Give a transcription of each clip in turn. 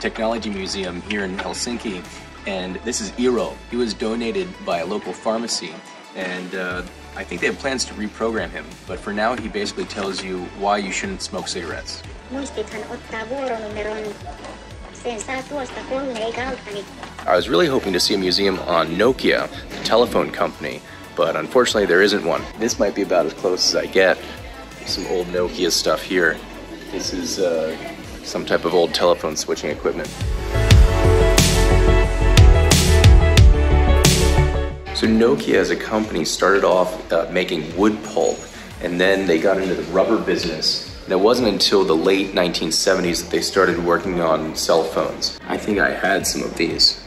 technology museum here in Helsinki, and this is Eero. He was donated by a local pharmacy, and uh, I think they have plans to reprogram him. But for now, he basically tells you why you shouldn't smoke cigarettes. Muistithan ottaa vuoronumeron. Sen saa tuosta kollegaaltani. I was really hoping to see a museum on Nokia, the telephone company, but unfortunately there isn't one. This might be about as close as I get. Some old Nokia stuff here. This is uh, some type of old telephone switching equipment. So Nokia as a company started off uh, making wood pulp and then they got into the rubber business. And it wasn't until the late 1970s that they started working on cell phones. I think I had some of these.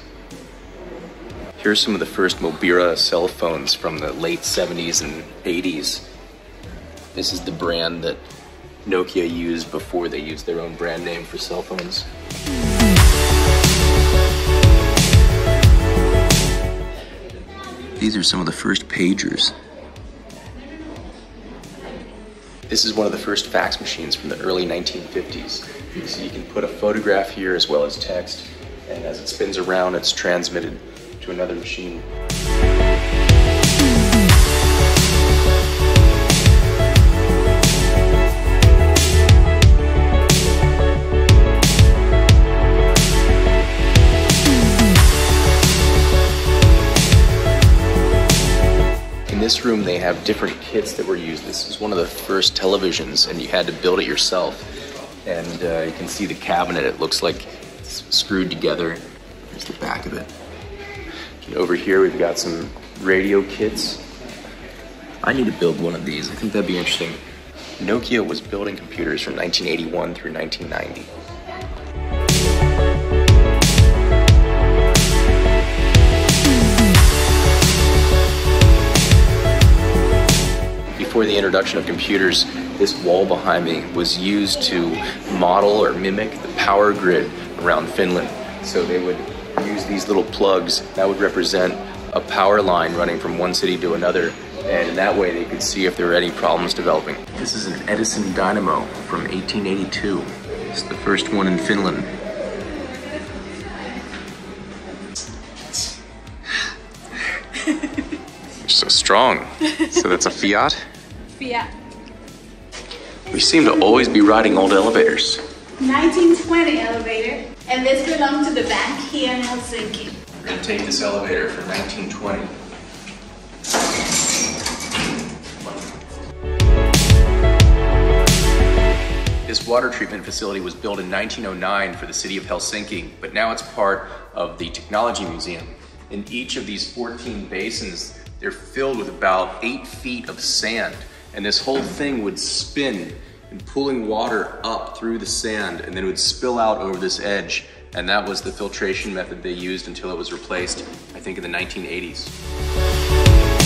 Here's some of the first Mobira cell phones from the late 70s and 80s. This is the brand that Nokia used before they used their own brand name for cell phones. These are some of the first pagers. This is one of the first fax machines from the early 1950s. So you can put a photograph here as well as text, and as it spins around, it's transmitted to another machine. This room, they have different kits that were used. This was one of the first televisions, and you had to build it yourself. And uh, you can see the cabinet. It looks like it's screwed together. Here's the back of it. And over here, we've got some radio kits. I need to build one of these. I think that'd be interesting. Nokia was building computers from 1981 through 1990. Before the introduction of computers, this wall behind me was used to model or mimic the power grid around Finland. So they would use these little plugs that would represent a power line running from one city to another. And in that way, they could see if there were any problems developing. This is an Edison dynamo from 1882. It's the first one in Finland. You're so strong. So that's a Fiat? Fiat. We seem to always be riding old elevators. 1920 elevator. And this belonged to the bank here in Helsinki. We're gonna take this elevator from 1920. This water treatment facility was built in 1909 for the city of Helsinki, but now it's part of the Technology Museum. In each of these 14 basins, they're filled with about eight feet of sand, and this whole thing would spin and pulling water up through the sand, and then it would spill out over this edge. And that was the filtration method they used until it was replaced, I think, in the 1980s.